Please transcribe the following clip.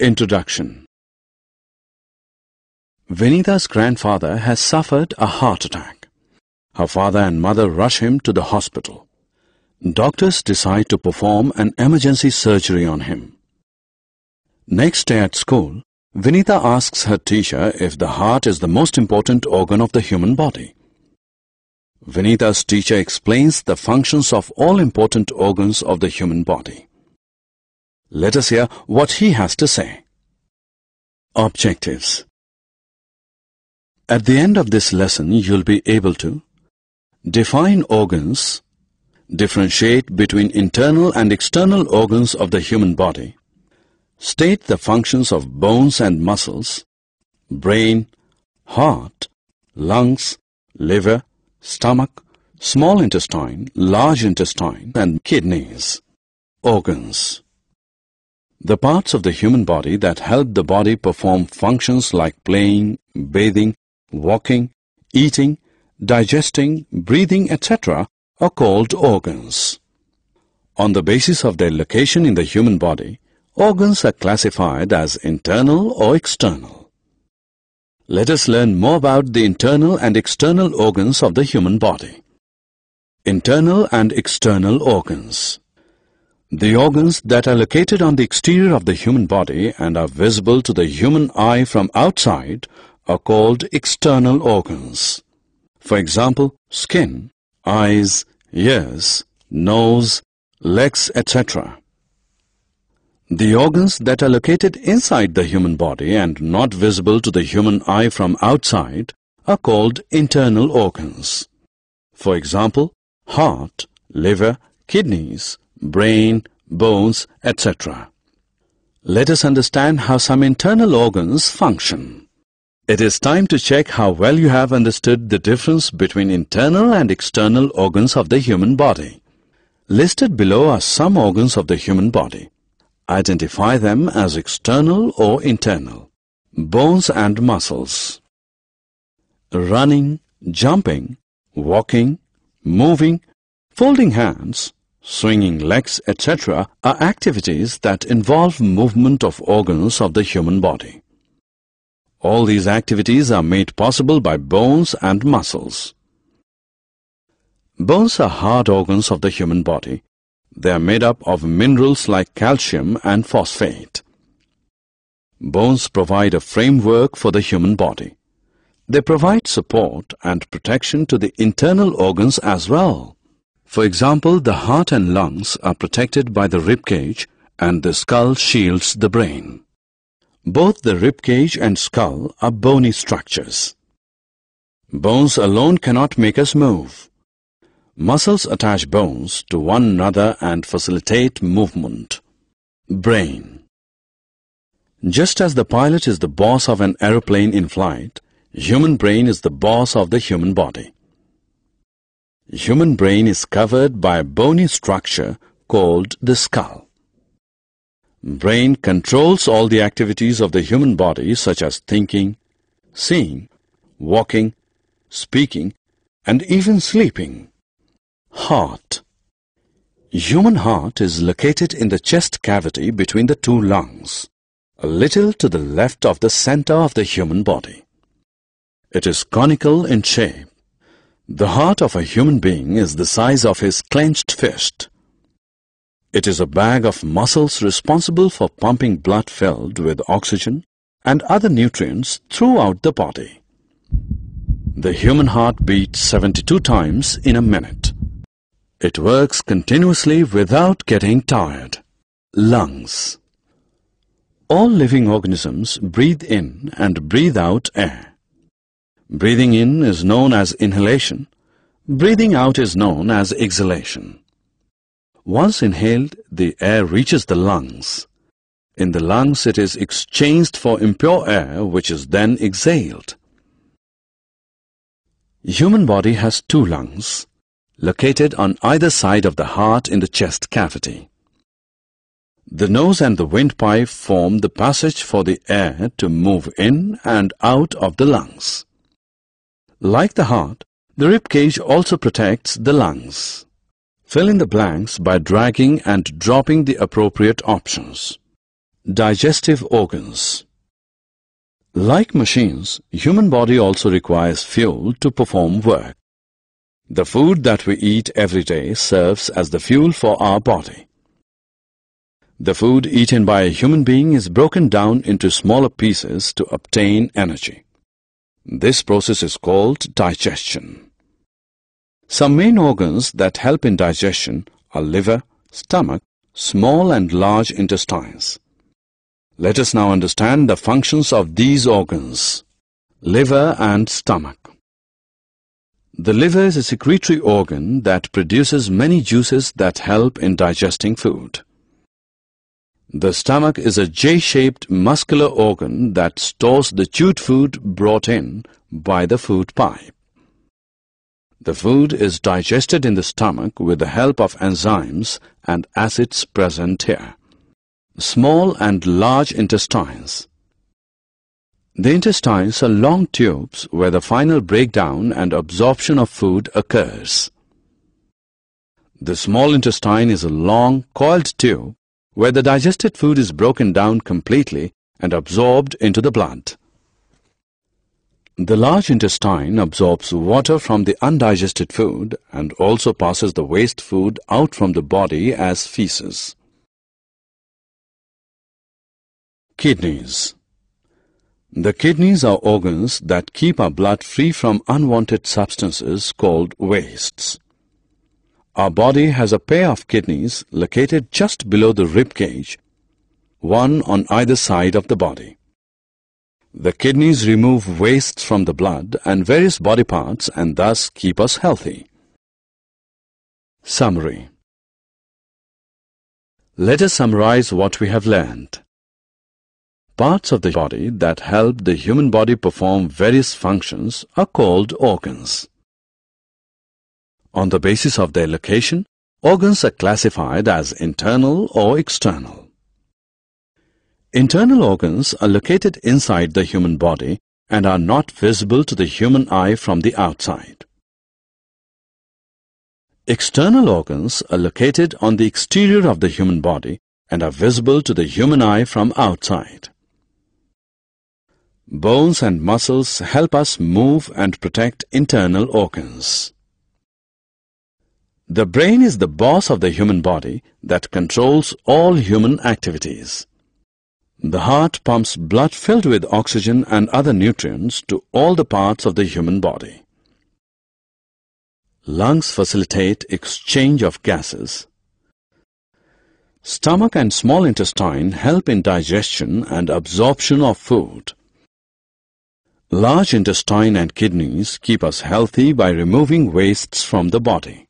Introduction Vinita's grandfather has suffered a heart attack. Her father and mother rush him to the hospital. Doctors decide to perform an emergency surgery on him. Next day at school, Vinita asks her teacher if the heart is the most important organ of the human body. Vinita's teacher explains the functions of all important organs of the human body. Let us hear what he has to say. Objectives At the end of this lesson, you'll be able to define organs, differentiate between internal and external organs of the human body, state the functions of bones and muscles, brain, heart, lungs, liver, stomach, small intestine, large intestine and kidneys. Organs The parts of the human body that help the body perform functions like playing, bathing, walking, eating, digesting, breathing, etc. are called organs. On the basis of their location in the human body, organs are classified as internal or external. Let us learn more about the internal and external organs of the human body. Internal and external organs. The organs that are located on the exterior of the human body and are visible to the human eye from outside are called external organs. For example, skin, eyes, ears, nose, legs, etc. The organs that are located inside the human body and not visible to the human eye from outside are called internal organs. For example, heart, liver, kidneys, brain, bones, etc. Let us understand how some internal organs function. It is time to check how well you have understood the difference between internal and external organs of the human body. Listed below are some organs of the human body. Identify them as external or internal. Bones and muscles. Running, jumping, walking, moving, folding hands, swinging legs, etc. are activities that involve movement of organs of the human body. All these activities are made possible by bones and muscles. Bones are hard organs of the human body they are made up of minerals like calcium and phosphate. Bones provide a framework for the human body. They provide support and protection to the internal organs as well. For example, the heart and lungs are protected by the rib cage and the skull shields the brain. Both the rib cage and skull are bony structures. Bones alone cannot make us move. Muscles attach bones to one another and facilitate movement. Brain Just as the pilot is the boss of an aeroplane in flight, human brain is the boss of the human body. Human brain is covered by a bony structure called the skull. Brain controls all the activities of the human body such as thinking, seeing, walking, speaking, and even sleeping. Heart Human heart is located in the chest cavity between the two lungs, a little to the left of the center of the human body. It is conical in shape. The heart of a human being is the size of his clenched fist. It is a bag of muscles responsible for pumping blood filled with oxygen and other nutrients throughout the body. The human heart beats 72 times in a minute. It works continuously without getting tired. Lungs All living organisms breathe in and breathe out air. Breathing in is known as inhalation. Breathing out is known as exhalation. Once inhaled, the air reaches the lungs. In the lungs, it is exchanged for impure air, which is then exhaled. Human body has two lungs, located on either side of the heart in the chest cavity. The nose and the windpipe form the passage for the air to move in and out of the lungs. Like the heart, the rib cage also protects the lungs. Fill in the blanks by dragging and dropping the appropriate options. Digestive organs Like machines, human body also requires fuel to perform work. The food that we eat every day serves as the fuel for our body. The food eaten by a human being is broken down into smaller pieces to obtain energy. This process is called digestion. Some main organs that help in digestion are liver, stomach, small and large intestines. Let us now understand the functions of these organs. Liver and stomach. The liver is a secretory organ that produces many juices that help in digesting food. The stomach is a J-shaped muscular organ that stores the chewed food brought in by the food pipe. The food is digested in the stomach with the help of enzymes and acids present here. Small and large intestines. The intestines are long tubes where the final breakdown and absorption of food occurs. The small intestine is a long, coiled tube where the digested food is broken down completely and absorbed into the blood. The large intestine absorbs water from the undigested food and also passes the waste food out from the body as feces. Kidneys The kidneys are organs that keep our blood free from unwanted substances called wastes. Our body has a pair of kidneys located just below the rib cage, one on either side of the body. The kidneys remove wastes from the blood and various body parts and thus keep us healthy. Summary Let us summarize what we have learned. Parts of the body that help the human body perform various functions are called organs. On the basis of their location, organs are classified as internal or external. Internal organs are located inside the human body and are not visible to the human eye from the outside. External organs are located on the exterior of the human body and are visible to the human eye from outside. Bones and muscles help us move and protect internal organs. The brain is the boss of the human body that controls all human activities. The heart pumps blood filled with oxygen and other nutrients to all the parts of the human body. Lungs facilitate exchange of gases. Stomach and small intestine help in digestion and absorption of food. Large intestine and kidneys keep us healthy by removing wastes from the body.